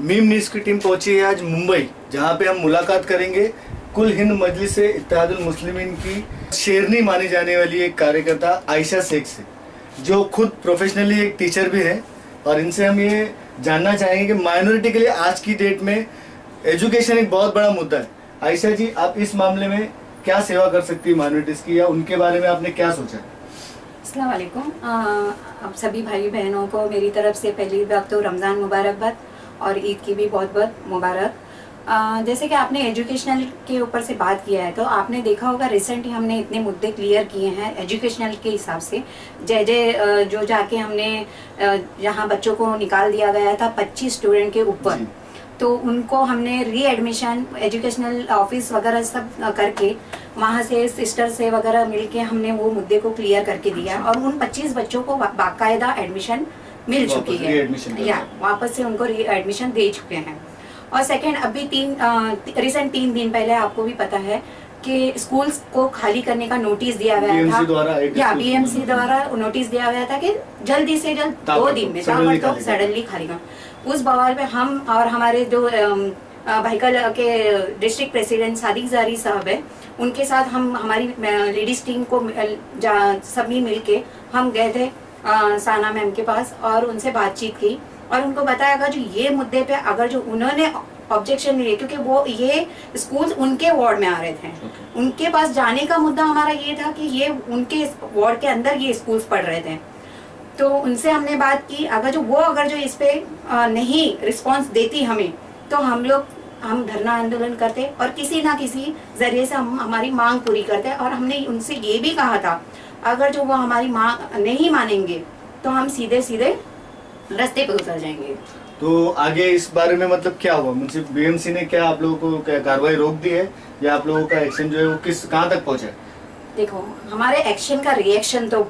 Meme news की team पहुँची है आज मुंबई, जहाँ पे हम मुलाकात करेंगे। कुल हिंद मजलिस इत्तेहादुल मुस्लिमीन की शेरनी मानी जाने वाली एक कार्यकर्ता आयशा शेख से, जो खुद प्रोफेशनली एक टीचर भी है और इनसे हम ये जानना चाहेंगे कि माइनॉरिटी के लिए आज की डेट में एजुकेशन एक बहुत बड़ा मुद्दा है। आयशा जी, आप इस मामले में क्या सेवा कर सकती है माइनॉरिटीज की या उनके बारे में आपने क्या सोचा? है वालेकुम। आप सभी भाई बहनों को मेरी तरफ़ से पहली बात तो रमज़ान मुबारकबाद। और ईद की भी बहुत बहुत मुबारक। जैसे कि आपने एजुकेशनल के ऊपर से बात किया है तो आपने देखा होगा रिसेंटली हमने इतने मुद्दे क्लियर किए हैं एजुकेशनल के हिसाब से। जय जय जो जाके हमने जहाँ बच्चों को निकाल दिया गया था 25 स्टूडेंट के ऊपर। तो उनको हमने री एडमिशन एजुकेशनल ऑफ़िस वगैरह सब करके वहाँ से सिस्टर से वगैरह मिलके हमने वो मुद्दे को क्लियर करके दिया। और उन 25 बच्चों को बाकायदा एडमिशन मिल चुकी है। या वापस से उनको एडमिशन दे चुके हैं। और सेकंड अभी तीन रिसेंट तीन दिन पहले आपको भी पता है कि स्कूल्स को खाली करने का नोटिस दिया गया था। या बीएमसी द्वारा नोटिस दिया गया था कि जल्दी से जल्द दो दिन में suddenly ताबड़तोड़ खाली सडनली खाली कर उस बवाल पे हम और हमारे जो भाईकल के डिस्ट्रिक्ट प्रेसिडेंट सादिक जारी साहब है उनके साथ हम हमारी लेडीज़ टीम को सभी मिलके हम गए थे। अ, साना मैम के पास और उनसे बातचीत की और उनको बताया गया जो ये मुद्दे पे अगर जो उन्होंने ऑब्जेक्शन लिए क्योंकि वो ये स्कूल उनके वार्ड में आ रहे थे Okay. उनके पास जाने का मुद्दा हमारा ये था कि ये उनके वार्ड के अंदर ये स्कूल्स पढ़ रहे थे तो उनसे हमने बात की अगर जो वो अगर जो इस पे नहीं रिस्पॉन्स देती हमें तो हम लोग हम धरना आंदोलन करते और किसी ना किसी ज़रिए से हम हमारी मांग पूरी करते और हमने उनसे ये भी कहा था अगर जो वो हमारी माँ नहीं मानेंगे तो हम सीधे सीधे रस्ते पे उतर जाएँगे। तो आगे इस बारे में मतलब क्या हुआ? मुझे बीएमसी ने क्या आप लोगों को क्या कार्रवाई रोक दी है? या आप लोगों का एक्शन जो है वो किस कहाँ तक पहुँचा देखो हमारे एक्शन का रिएक्शन तो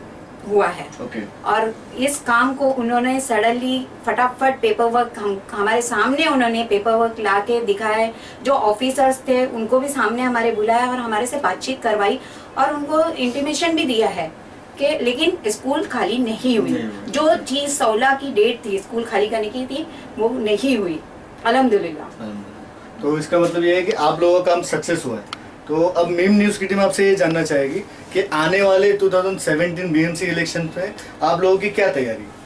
हुआ है। ओके। और इस काम को उन्होंने सडनली फटाफट पेपर वर्क हम हमारे सामने उन्होंने पेपर वर्क ला के दिखाया जो ऑफिसर्स थे उनको भी सामने हमारे बुलाया और हमारे से बातचीत करवाई और उनको इंटीमेशन भी दिया है कि लेकिन स्कूल खाली नहीं हुई। नहीं जो चीज़ सोलह की डेट थी स्कूल खाली करने की थी वो नहीं हुई। अलहमदुल्ला तो इसका मतलब ये है कि आप लोगों का काम सक्सेस हुआ है। तो अब मीम न्यूज़ की टीम आपसे ये जानना चाहेगी कि आने वाले 2017 बीएमसी इलेक्शन पे आप लोगों की क्या तैयारी है?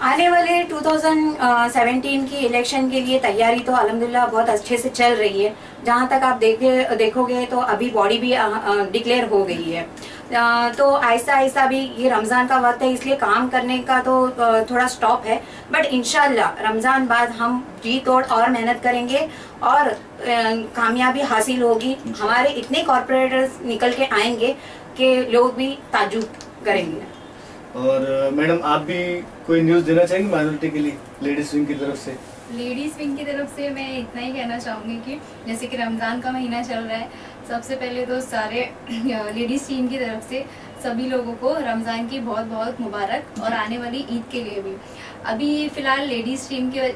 आने वाले 2017 की इलेक्शन के लिए तैयारी तो अल्हम्दुलिल्लाह बहुत अच्छे से चल रही है। जहाँ तक आप देखे देखोगे तो अभी बॉडी भी डिक्लेयर हो गई है। तो ऐसा ऐसा भी ये रमज़ान का वक्त है इसलिए काम करने का तो थोड़ा स्टॉप है। बट इंशाल्लाह रमज़ान बाद हम जी तोड़ और मेहनत करेंगे और कामयाबी हासिल होगी। हमारे इतने कॉरपोरेटर्स निकल के आएँगे कि लोग भी ताजुब करेंगे। और मैडम, आप भी कोई न्यूज़ देना चाहेंगे माइनॉरिटी के लिए लेडीज़ विंग की तरफ़ से? लेडीज़ विंग की तरफ़ से मैं इतना ही कहना चाहूँगी कि जैसे कि रमज़ान का महीना चल रहा है, सबसे पहले तो सारे लेडीज़ टीम की तरफ़ से सभी लोगों को रमज़ान की बहुत बहुत मुबारक और आने वाली ईद के लिए भी। अभी फ़िलहाल लेडीज़ टीम की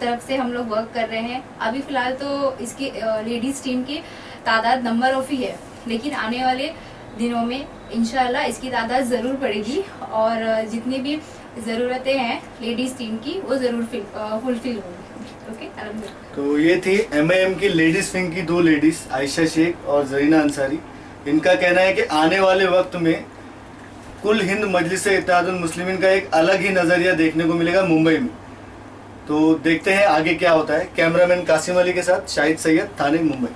तरफ़ से हम लोग वर्क कर रहे हैं। अभी फ़िलहाल तो इसकी लेडीज़ टीम की तादाद नंबर ऑफ़ ही है, लेकिन आने वाले दिनों में, इंशाल्लाह इसकी तादाद ज़रूर बढ़ेगी और जितनी भी ज़रूरतें हैं लेडीज़ टीम की, वो ज़रूर फुलफिल होंगी। अलहमदिल्ला तो ये थी एम एम की लेडीज़ विंग की दो लेडीज़ आयशा शेख और जरीना अंसारी इनका कहना है कि आने वाले वक्त में कुल हिंद मजलिस मुस्लिमीन का एक अलग ही नज़रिया देखने को मिलेगा मुंबई में। तो देखते हैं आगे क्या होता है। कैमरामैन कासिम अली के साथ शाहिद सैयद, थाने मुंबई।